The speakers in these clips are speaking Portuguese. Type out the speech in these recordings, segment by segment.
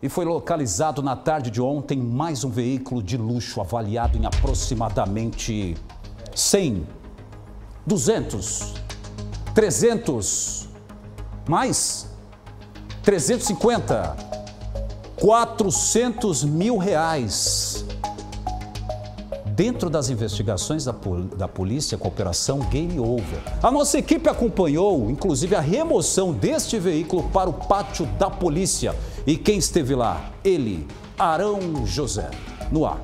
E foi localizado na tarde de ontem mais um veículo de luxo avaliado em aproximadamente 100, 200, 300, mais 350, 400 mil reais. Dentro das investigações da, da polícia com a operação Game Over, a nossa equipe acompanhou, inclusive, a remoção deste veículo para o pátio da polícia. E quem esteve lá? Ele, Arão José, no ar.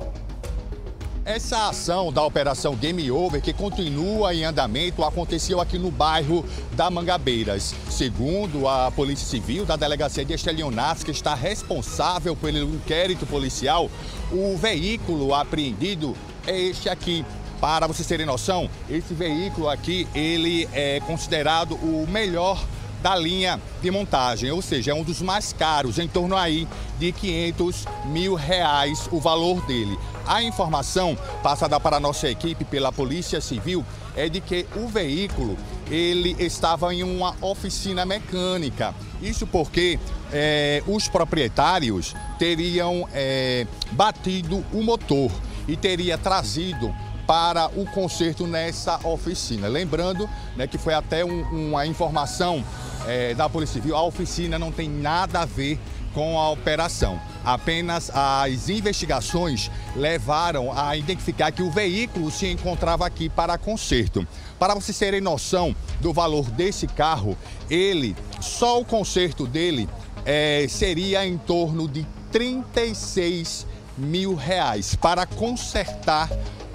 Essa ação da Operação Game Over, que continua em andamento, aconteceu aqui no bairro da Mangabeiras. Segundo a Polícia Civil da Delegacia de Estelionato, que está responsável pelo inquérito policial, o veículo apreendido é este aqui. Para vocês terem noção, esse veículo aqui, ele é considerado o melhor da linha de montagem, ou seja, é um dos mais caros, em torno aí de 500 mil reais o valor dele. A informação passada para a nossa equipe pela Polícia Civil é de que o veículo ele estava em uma oficina mecânica. Isso porque é, os proprietários teriam é, batido o motor e teria trazido para o conserto nessa oficina. Lembrando né, que foi até um, uma informação é, da Polícia Civil, a oficina não tem nada a ver com a operação. Apenas as investigações levaram a identificar que o veículo se encontrava aqui para conserto. Para vocês terem noção do valor desse carro, ele, só o conserto dele é, seria em torno de 36 mil reais para consertar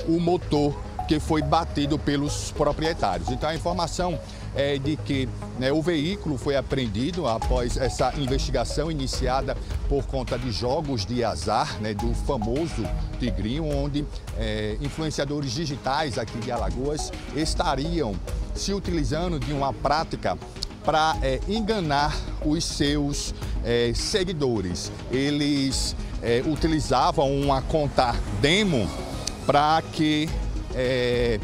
o motor que foi batido pelos proprietários. Então a informação é de que né, o veículo foi apreendido após essa investigação iniciada por conta de jogos de azar, né, do famoso Tigrinho, onde é, influenciadores digitais aqui de Alagoas estariam se utilizando de uma prática para é, enganar os seus é, seguidores. Eles é, utilizavam uma conta demo para que é,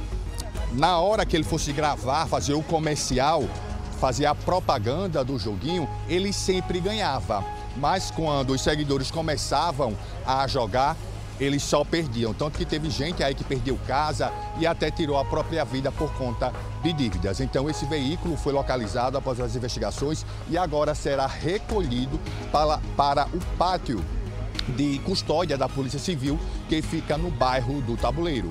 na hora que ele fosse gravar, fazer o comercial, fazer a propaganda do joguinho, ele sempre ganhava. Mas quando os seguidores começavam a jogar, eles só perdiam. Tanto que teve gente aí que perdeu casa e até tirou a própria vida por conta de dívidas. Então esse veículo foi localizado após as investigações e agora será recolhido para, para o pátio de custódia da Polícia Civil que fica no bairro do Tabuleiro.